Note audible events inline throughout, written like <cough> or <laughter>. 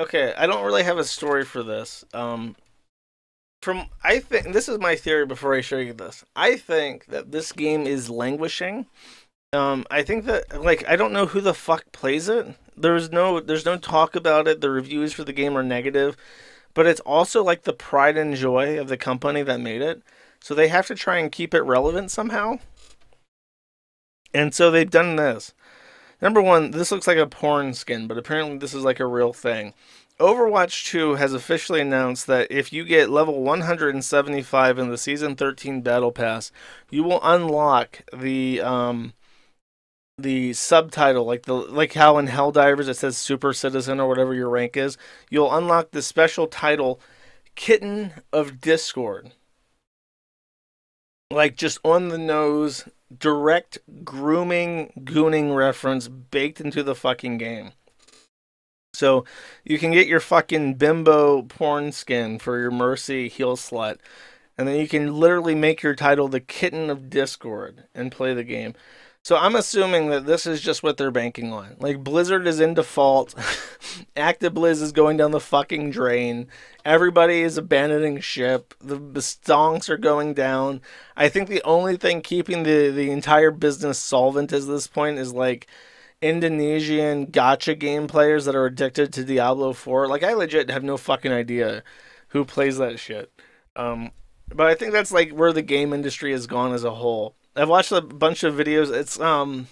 Okay, I don't really have a story for this. Um, from I think this is my theory. Before I show you this, I think that this game is languishing. Um, I think that like I don't know who the fuck plays it. There's no there's no talk about it. The reviews for the game are negative, but it's also like the pride and joy of the company that made it. So they have to try and keep it relevant somehow. And so they've done this. Number one, this looks like a porn skin, but apparently this is like a real thing. Overwatch 2 has officially announced that if you get level 175 in the Season 13 Battle Pass, you will unlock the um, the subtitle, like the like how in Helldivers it says Super Citizen or whatever your rank is. You'll unlock the special title, Kitten of Discord. Like just on the nose, direct grooming, gooning reference baked into the fucking game. So you can get your fucking bimbo porn skin for your Mercy heel slut. And then you can literally make your title the kitten of Discord and play the game. So I'm assuming that this is just what they're banking on. Like Blizzard is in default, <laughs> ActiBliz is going down the fucking drain. Everybody is abandoning ship. The, stonks are going down. I think the only thing keeping the the entire business solvent at this point is like Indonesian gacha game players that are addicted to Diablo 4. Like I legit have no fucking idea who plays that shit. Um, but I think that's like where the game industry has gone as a whole. I've watched a bunch of videos. It's um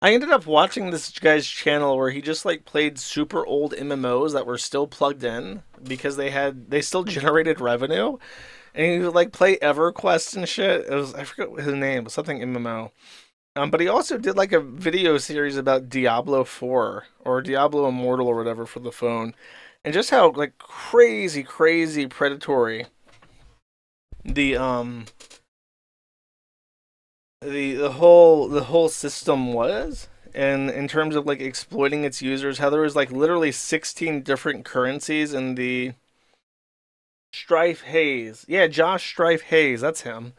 I ended up watching this guy's channel where he just like played super old MMOs that were still plugged in because they had they still generated revenue. And he would like play EverQuest and shit. It was I forget his name, but something MMO. Um, but he also did like a video series about Diablo 4 or Diablo Immortal or whatever for the phone. And just how like crazy, crazy predatory the um the the whole the whole system was and in terms of like exploiting its users how there was like literally 16 different currencies in the strife hayes yeah josh strife hayes that's him.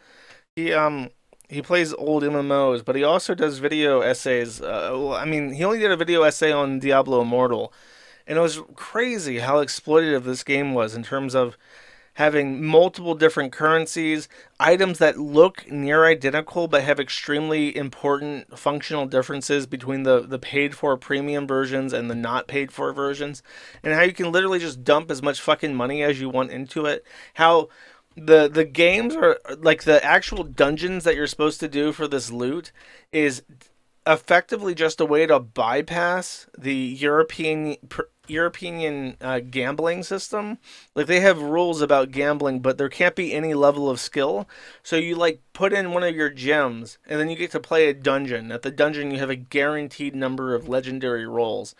He um he plays old mmos but he also does video essays uh, well, i mean he only did a video essay on diablo immortal and it was crazy how exploitative this game was in terms of having multiple different currencies, items that look near identical but have extremely important functional differences between the, the paid for premium versions and the not paid for versions, and how you can literally just dump as much fucking money as you want into it. How the the games are like the actual dungeons that you're supposed to do for this loot is effectively just a way to bypass the European European uh, gambling system. Like they have rules about gambling, but there can't be any level of skill. So you like put in one of your gems, and then you get to play a dungeon. At the dungeon, you have a guaranteed number of legendary rolls.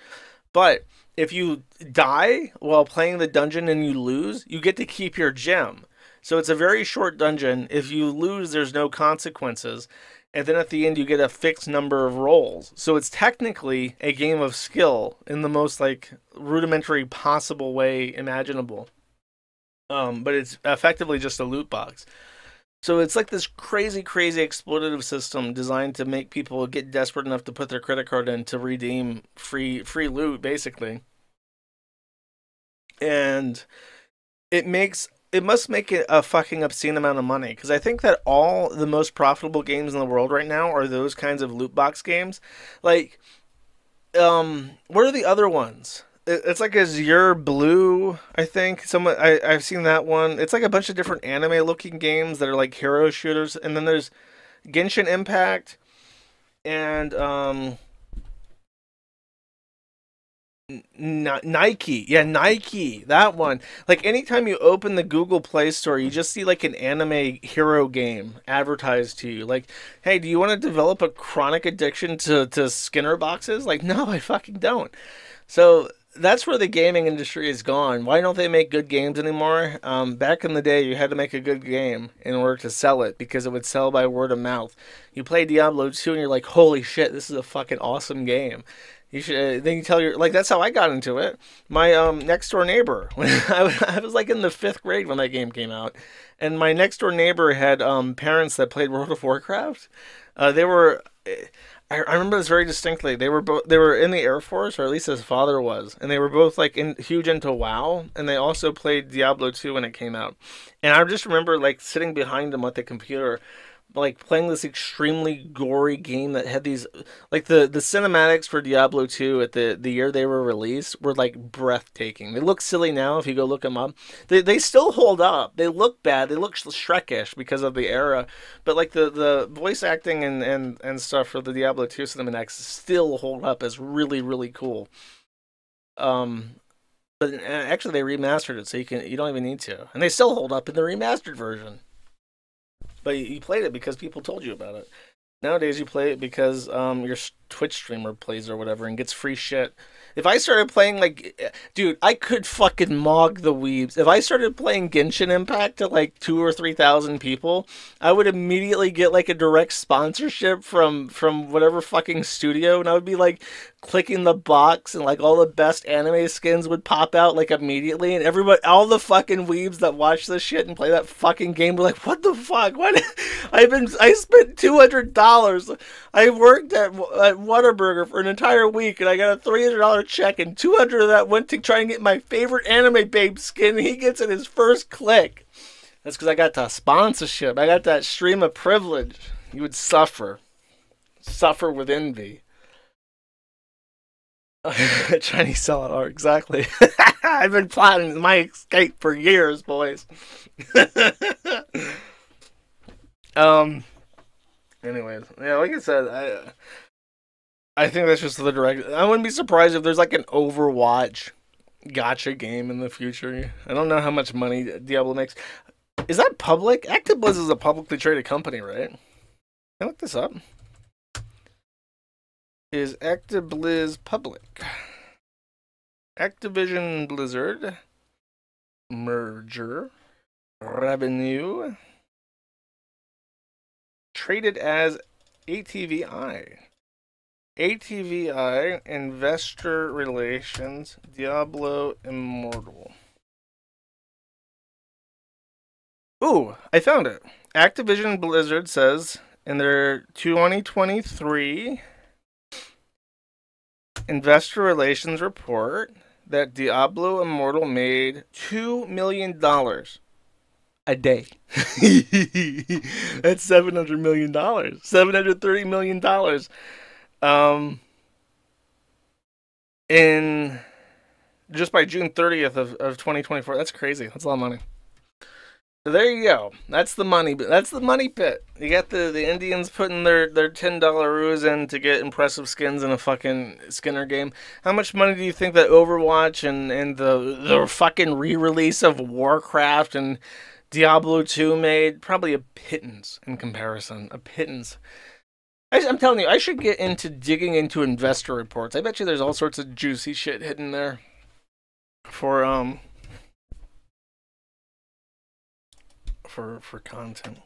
But if you die while playing the dungeon and you lose, you get to keep your gem. So it's a very short dungeon. If you lose, there's no consequences and then at the end you get a fixed number of rolls. So it's technically a game of skill in the most like rudimentary possible way imaginable. Um, but it's effectively just a loot box. So it's like this crazy, crazy exploitative system designed to make people get desperate enough to put their credit card in to redeem free free loot, basically. And it makes it must make it a fucking obscene amount of money because I think that all the most profitable games in the world right now are those kinds of loot box games. Like, um, what are the other ones? It's like Azure Blue, I think. Someone I I've seen that one. It's like a bunch of different anime looking games that are like hero shooters, and then there's Genshin Impact, and um, Nike, yeah, Nike, that one. Like anytime you open the Google Play Store, you just see like an anime hero game advertised to you. Like, hey, do you want to develop a chronic addiction to to Skinner boxes? Like, no, I fucking don't. So that's where the gaming industry is gone. Why don't they make good games anymore? Um, back in the day, you had to make a good game in order to sell it because it would sell by word of mouth. You play Diablo 2 and you're like, holy shit, this is a fucking awesome game. You should uh, then you tell your like that's how I got into it. My um next door neighbor <laughs> when I, I was like in the fifth grade when that game came out, and my next door neighbor had um parents that played World of Warcraft. Uh, they were. I, I remember this very distinctly. They were both they were in the Air Force, or at least his father was, and they were both like in, huge into WoW, and they also played Diablo 2 when it came out. And I just remember like sitting behind them at the computer, like playing this extremely gory game that had these like the the cinematics for Diablo 2 at the the year they were released were like breathtaking. They look silly now if you go look them up. They they still hold up. They look bad. They look Shrekish because of the era, but like the the voice acting and and and stuff for the Diablo 2 cinematics still hold up as really really cool. Um but uh, actually they remastered it so you can you don't even need to. And they still hold up in the remastered version but you played it because people told you about it. Nowadays, you play it because um, your Twitch streamer plays or whatever and gets free shit. If I started playing like, dude, I could fucking mog the weebs. If I started playing Genshin Impact to like two or three thousand people, I would immediately get like a direct sponsorship from from whatever fucking studio, and I would be like, clicking the box and like all the best anime skins would pop out like immediately and everybody all the fucking weebs that watch this shit and play that fucking game were like what the fuck? What <laughs> i've been i spent $200 i worked at, at Whataburger for an entire week and i got a $300 check and 200 of that went to try and get my favorite anime babe skin he gets in his first click. That's because i got that sponsorship. I got that stream of privilege. You would suffer. Suffer with envy <laughs> Chinese selling art, exactly. <laughs> I've been plotting my escape for years, boys. <laughs> um. Anyways, yeah, like I said, I I think that's just the direct. I wouldn't be surprised if there's like an Overwatch gacha game in the future. I don't know how much money Diablo makes. Is that public? ActiBliz is a publicly traded company, right? Can I look this up? Is ActiBliz public. Activision Blizzard merger revenue traded as ATVI. ATVI Investor Relations Diablo Immortal. Ooh, I found it. Activision Blizzard says in their 2023 investor relations report that Diablo Immortal made $2 million a day. <laughs> That's $700 million. $730 million. Um, in just by June 30th of, of 2024. That's crazy. That's a lot of money. There you go. That's the money. That's the money pit. You got the, the Indians putting their, their ten dollar rules in to get impressive skins in a fucking Skinner game. How much money do you think that Overwatch and, and the the fucking re release of Warcraft and Diablo two made? Probably a pittance in comparison. A pittance. I, I'm telling you, I should get into digging into investor reports. I bet you there's all sorts of juicy shit hidden there for um for for content.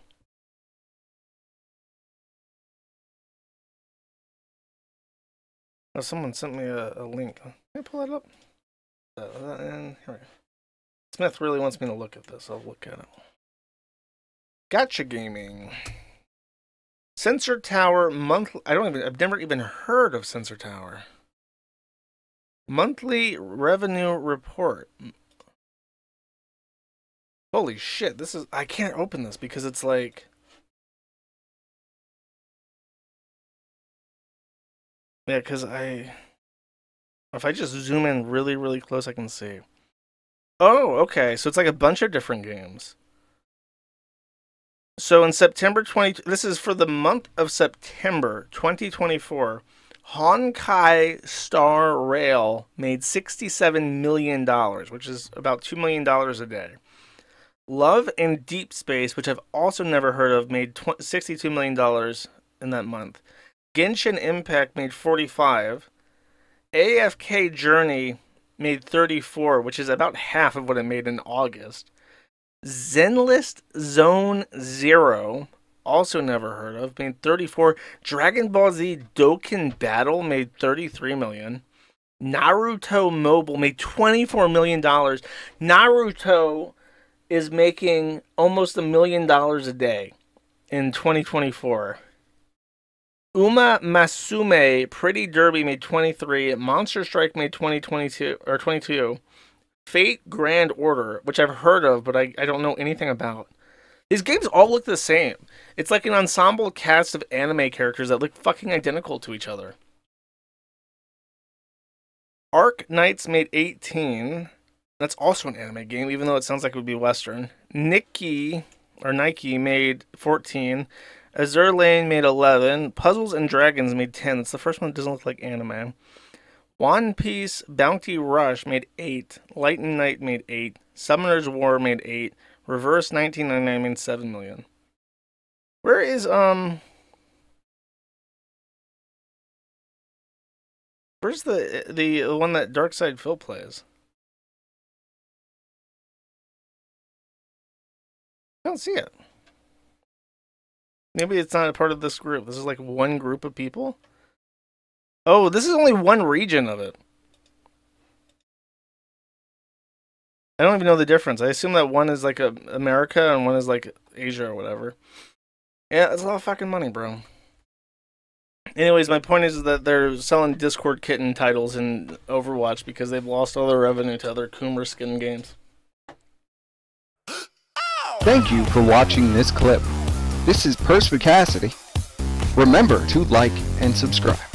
Oh, someone sent me a, a link. Can I pull that up? Uh, and here we go. Smith really wants me to look at this. I'll look at it. Gacha Gaming. Sensor Tower monthly. I don't even. I've never even heard of Sensor Tower. Monthly revenue report. Holy shit, this is I can't open this because it's like Yeah, cuz I if I just zoom in really really close I can see. Oh, okay. So it's like a bunch of different games. So in September 20 this is for the month of September 2024. Honkai Star Rail made $67 million, which is about $2 million a day. Love and Deep Space, which I've also never heard of, made $62 million in that month. Genshin Impact made 45. AFK Journey made 34, which is about half of what it made in August. Zenless Zone Zero, also never heard of, made 34. Dragon Ball Z Dokkan Battle made 33 million. Naruto Mobile made 24 million dollars. Naruto is making almost a million dollars a day in 2024. Uma Musume Pretty Derby made 23, Monster Strike made 2022 or 22. Fate Grand Order, which I've heard of, but I, I don't know anything about. These games all look the same. It's like an ensemble cast of anime characters that look fucking identical to each other. Arknights made 18. That's also an anime game, even though it sounds like it would be Western. Nikki or Nike made 14. Azur Lane made 11. Puzzles and Dragons made 10. That's the first one that doesn't look like anime. One Piece Bounty Rush made 8. Light and Night made 8. Summoner's War made 8. Reverse 1999 made 7 million. Where is, um... Where's the the one that DarksydePhil plays? I don't see it. Maybe it's not a part of this group. This is like one group of people. Oh, this is only one region of it. I don't even know the difference. I assume that one is like a America and one is like Asia or whatever. Yeah, it's a lot of fucking money, bro. Anyways, my point is that they're selling Discord kitten titles in Overwatch because they've lost all their revenue to other Coomer skin games. Thank you for watching this clip. This is Perspicacity. Remember to like and subscribe.